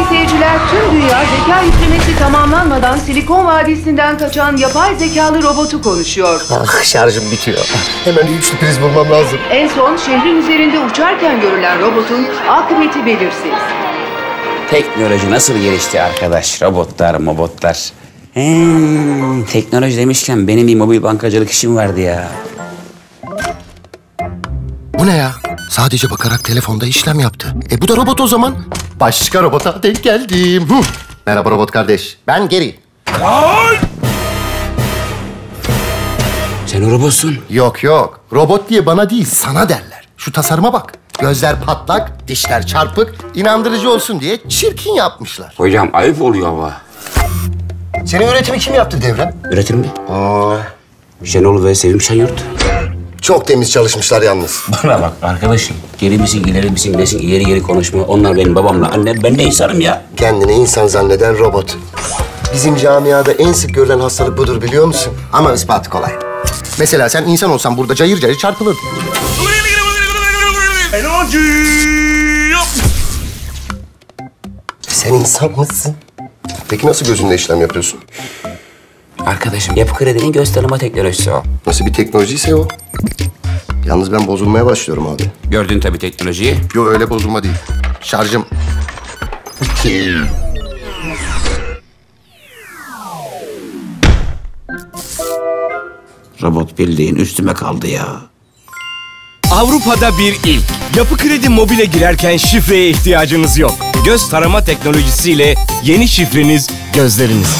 sayın seyirciler tüm dünya zeka yüklemesi tamamlanmadan Silikon Vadisi'nden kaçan yapay zekalı robotu konuşuyor. Ah şarjım bitiyor. Hemen üçlü priz bulmam lazım. En son şehrin üzerinde uçarken görülen robotun akıbeti belirsiz. Teknoloji nasıl gelişti arkadaş? Robotlar, mobotlar. Hmm, teknoloji demişken benim bir mobil bankacılık işim vardı ya. Bu ne ya? Sadece bakarak telefonda işlem yaptı. E bu da robot o zaman. Başka robota denk geldim. Hı. Merhaba robot kardeş. Ben Geri. Sen o robotsun. Yok yok. Robot diye bana değil sana derler. Şu tasarıma bak. Gözler patlak, dişler çarpık. İnandırıcı olsun diye çirkin yapmışlar. Hocam ayıp oluyor ama. Senin üretimi kim yaptı Devrem? Üretim mi? Şenol ve Sevim Şenyurt. Çok temiz çalışmışlar yalnız. Bana bak arkadaşım. Geri misin, ileri misin, nesin, ileri geri konuşma. Onlar benim babamla annem. Ben ne insanım ya? Kendini insan zanneden robot. Bizim camiada en sık görülen hastalık budur biliyor musun? Ama ispatı kolay. Mesela sen insan olsan burada cayır cayır çarpılırdın. Sen insan mısın? Peki nasıl gözünde işlem yapıyorsun? Arkadaşım yapı kredinin göz tanıma teknolojisi o. Nasıl bir teknolojiyse o. Yalnız ben bozulmaya başlıyorum abi. Gördün tabii teknolojiyi. Yok öyle bozulma değil. Şarjım. Robot bildiğin üstüme kaldı ya. Avrupa'da bir ilk. Yapı Kredi Mobil'e girerken şifreye ihtiyacınız yok. Göz tarama teknolojisiyle yeni şifreniz gözleriniz.